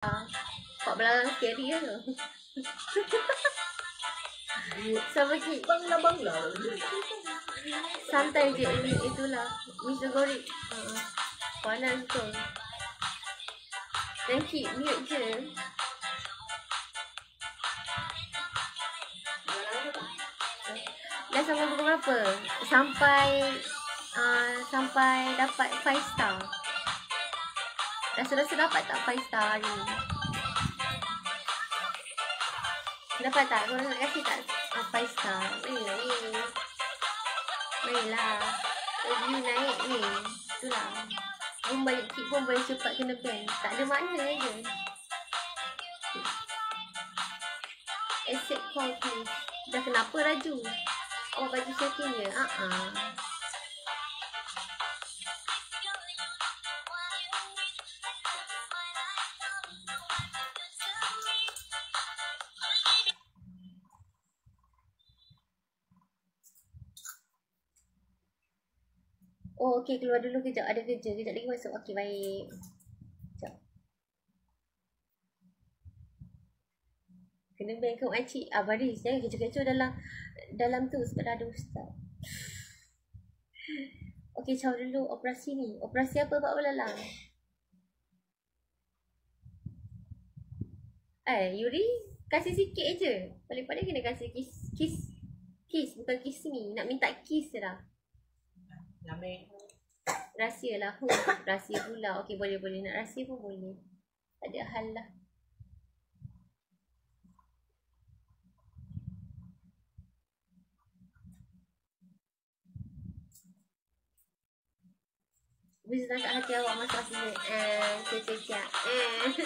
Pak belakang scary lah tu. Sama cik. Bangla-bangla. Santai je ini itulah. Mr. Gorik. Uh, panas tu. Dan cik mute je. Dah sampai pukul berapa? Sampai uh, sampai dapat 5 star. Rasa-rasa dapat tak 5 star ni? Dapat tak? Korang nak kasih tak uh, 5 star? Marilah ni. Marilah. Review naik ni. Itulah. Pun balik kit pun boleh cepat kena ban. Tak ada makna je. Accept call please. Dah kenapa Raju? Awak bagi setting je? Haa. Uh-uh. Oh, okey keluar dulu kejap. Ada kerja. Kejap lagi masuk. Okey, baik. Kejap. Kena bank kau makcik. Ah, baris. Jangan kecoh-kecoh dalam dalam tu sebab dah ada ustaz. Okey, caw dulu operasi ni. Operasi apa Pak Belalang? Eh, Yuri, kasih sikit je. Paling-paling kena kasih kiss. Kiss. Kiss, bukan kiss ni. Nak minta kiss je dah. Rahsia lah. Hmm, rahsia pula. Okey, boleh-boleh. Nak rahsia pun boleh. Tak ada hal lah. Bisa tangkap hati awak masa sini. Eh, cia-cia-cia. Eh.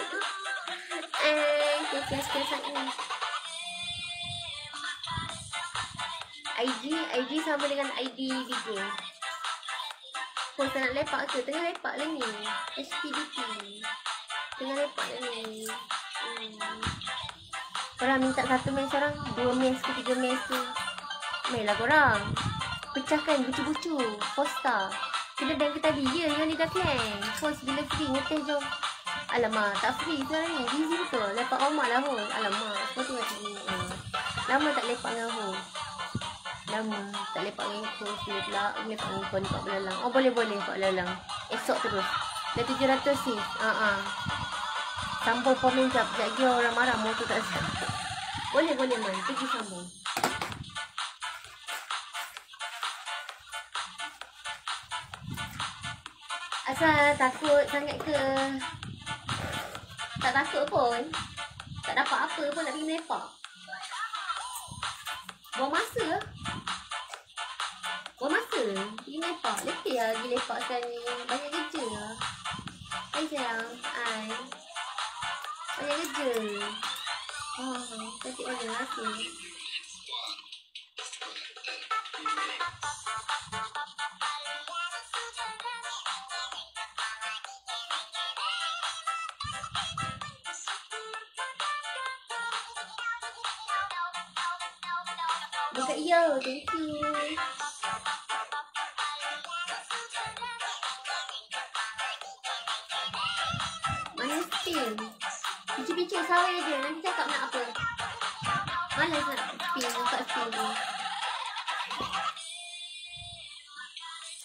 Eh, cia-cia-cia sangat. IG, IG sama dengan ID video. Kau tak nak lepak ke? Tengah lepak lah ni. HPDP. Tengah lepak lah ni. Hmm. Korang minta satu mes orang, dua mes ke tiga mes ke. Main lah korang. Pecahkan bucu-bucu. Posta. Kena bank ke tadi? Ya, yang Liga Clan. Post bila free, ngeteh jom. Alamak, tak free sekarang ni. Busy betul. Lepak rumah lah hol. Alamak, kau ni. Hmm. Lama tak lepak dengan hol. Lama. Tak lepak dengan kau Boleh pula. Lepak dengan kau ni Pak Belalang. Oh boleh boleh Pak Belalang. Esok terus. Dah 700 ni. Haa uh-uh. Sambung komen jap Sekejap lagi orang marah Motor tak siap. Boleh boleh man Pergi sambung. Asal takut sangat ke? Tak takut pun. Tak dapat apa pun nak pergi lepak. Buang masa Pergi lepak lah pergi lepak sekarang ni. Banyak kerja. Lah sayang Hai. Banyak kerja. Oh, cantik mana Dekat ya, thank you. Spin? Picu-picu sawai je, nanti cakap nak apa. Malas nak spin, buka spin ni.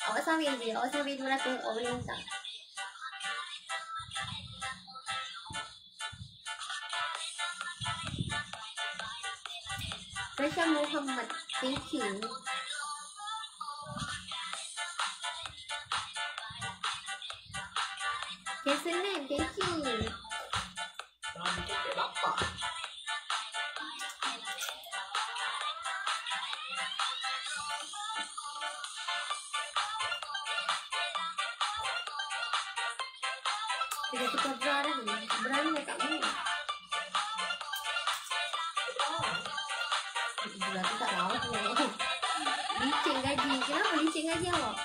Awak sawai je, awak sawai 200, awak boleh minta. Rasha Muhammad, thank you. Kesenan, thank you. Jangan bikin kayak bapak. Dia tukar bra dah ni. Bra ni dah tak mau. Bra tu tak lawa tu. Licin gaji. Kenapa licin gaji awak?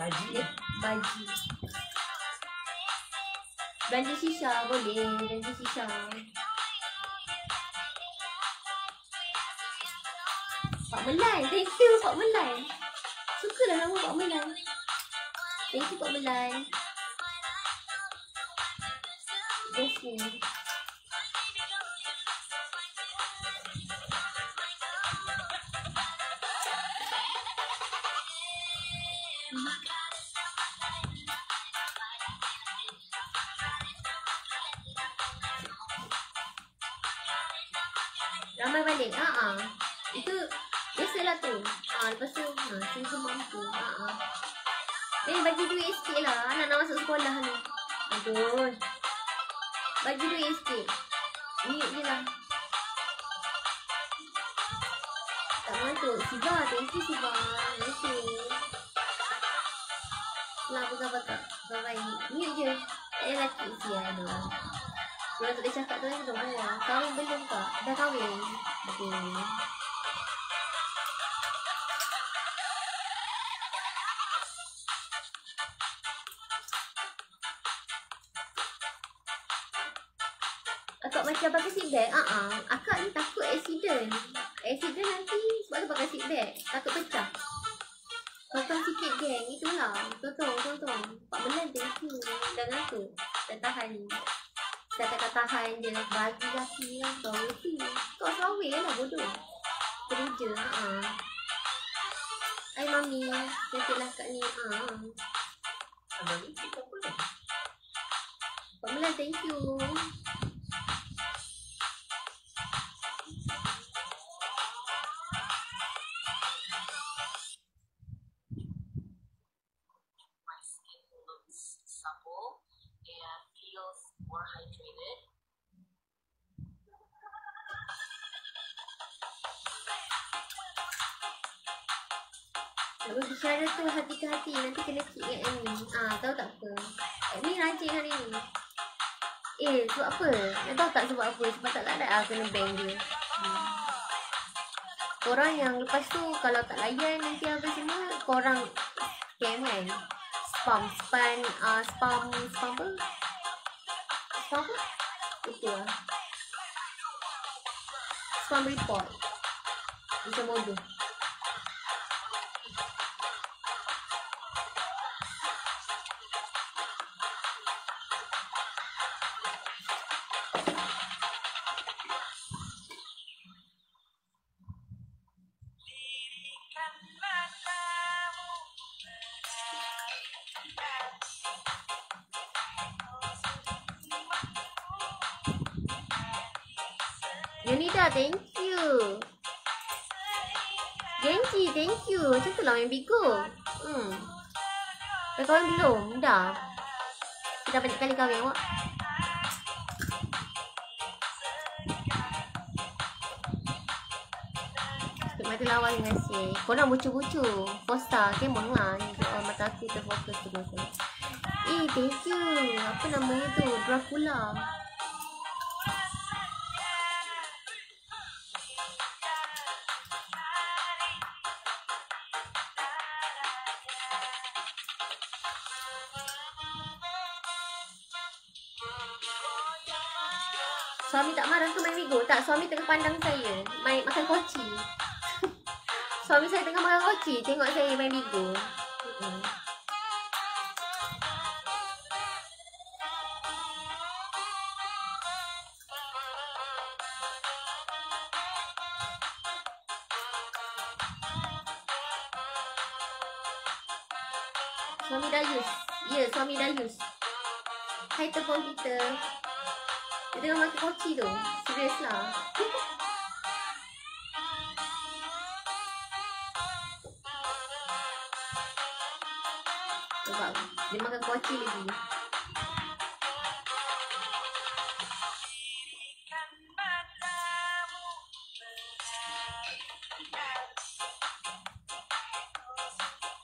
Baji. Baji. Belanja shisha boleh. Belanja shisha. Pak Melai. Thank you Pak Melai. Suka lah nama Pak Melai. Thank you Pak Melai. Yes, ni. Ha sungguh mampu. Ha ah. Eh bagi duit sikit lah. Anak nak masuk sekolah ni. Aduh. Bagi duit sikit. Ni je lah. Tak mengantuk. Siva, thank you Siva. Thank you. Lah, pegang-pegang. Bye-bye. Ni je. Tak payah laki sial tu. Orang tak boleh cakap tu kan kena buang. Kahwin belum tak? Dah kahwin? Betul. Macam pakai seat belt. Ah ah. Akak ni takut accident. Accident nanti sebab tu pakai seat belt. Takut pecah. Tolong sikit geng. Itulah. Tolong. Pak Melan thank you. Dah ngantuk. Dah tahan ni. Dah kata tahan je. Bagi laki lah. Kau tu. Kau sawir lah bodoh. Kerja. Ha. Hai mami. Cantiklah kat ni. Ha. Ada ni kita pun. Pak Melan thank you. Berbicara tu hati ke hati Nanti kena kick dengan Amy Ah, tahu tak apa Amy rajin hari ni Eh, sebab apa? Nak tahu tak sebab apa? Sebab tak larat lah kena bank dia hmm. Korang yang lepas tu Kalau tak layan nanti apa semua Korang scam kan Spam, spam, uh, spam, spam apa? Spam apa? Itu lah Spam report Macam bodoh Yunida, thank you. Genji, thank you. Macam tu lah main Bigo. Hmm. Dah kahwin belum? Dah. Dah banyak kali kahwin awak. Tutup mata lawan terima kasih. Korang bucu-bucu. Posta, kemon lah. Ni oh, mata aku terfokus tu. Eh, thank you. Apa namanya tu? Dracula. Suami tak marah ke main Bigo? Tak, suami tengah pandang saya. Main makan koci. suami saya tengah makan koci. Tengok saya main Bigo. Mm-mm. Suami Dayus. Ya, suami Dayus. Hai telefon kita. Dia tengah makan koci tu. Serius lah. Dia makan koci lagi.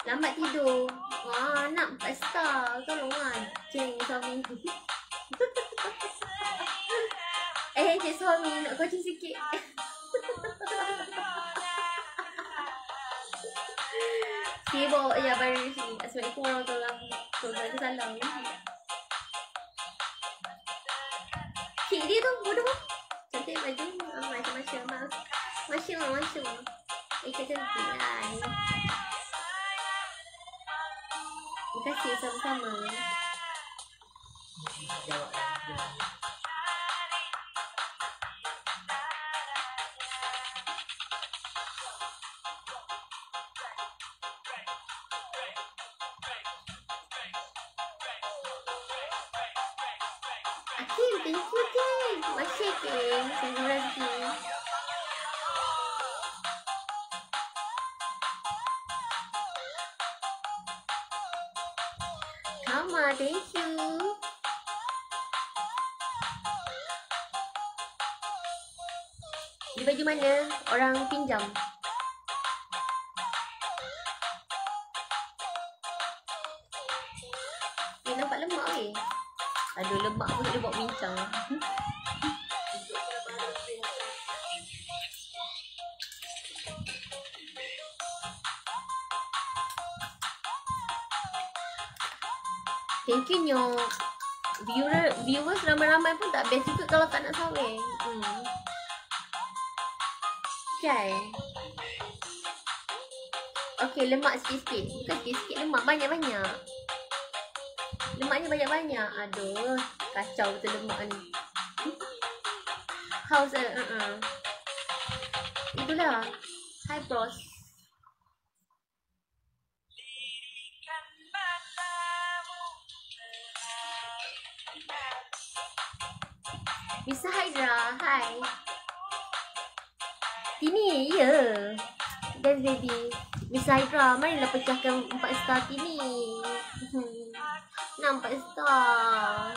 Lambat tidur. Wah, nak pesta. Tolonglah. Ceng suami. cik suami nak koci sikit. Sibuk je baru di sini. Assalamualaikum warahmatullahi wabarakatuh. Salam. Cik dia tu bodoh. Cantik baju. Oh, macam-macam. Maaf. Masya Allah, Masya Allah. Eh, cantik lah. Terima kasih sama-sama. Jawab What's shaking? Say the recipe. Come on, thank you. Di baju mana? Orang pinjam. Eh, nampak lemak eh. Aduh, lemak pun dia Thank you Nyok. Viewer, viewers ramai-ramai pun tak best juga kalau tak nak sawing. Hmm. Jai. Okay, lemak sikit-sikit. Bukan sikit-sikit lemak, banyak-banyak. Lemaknya banyak-banyak. Aduh, kacau betul lemak ni. House, uh, uh, uh. Itulah. Hi, bros. Bisa Hydra, hi. Tini, ya. Yeah. Dan baby. Miss Hydra, marilah pecahkan 4 star Tini. Nampak star.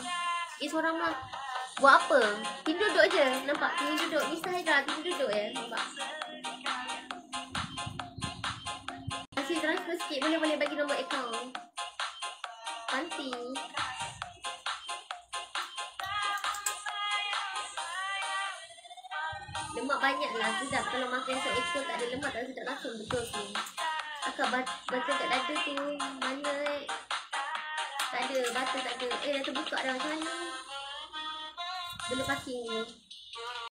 Eh, seorang lah. Buat apa? Tini duduk je. Nampak? Tini duduk. Miss Hydra, Tini duduk je. Nampak? Kasih transfer sikit. Boleh-boleh bagi nombor akaun. Panti. Lemak banyak lah sedap Kalau makan seekor tak ada lemak tak sedap langsung betul tu Akak baca kat dada tu Mana eh? Tak ada, bata tak ada. Eh dah terbuka dah macam mana? Belum parking ni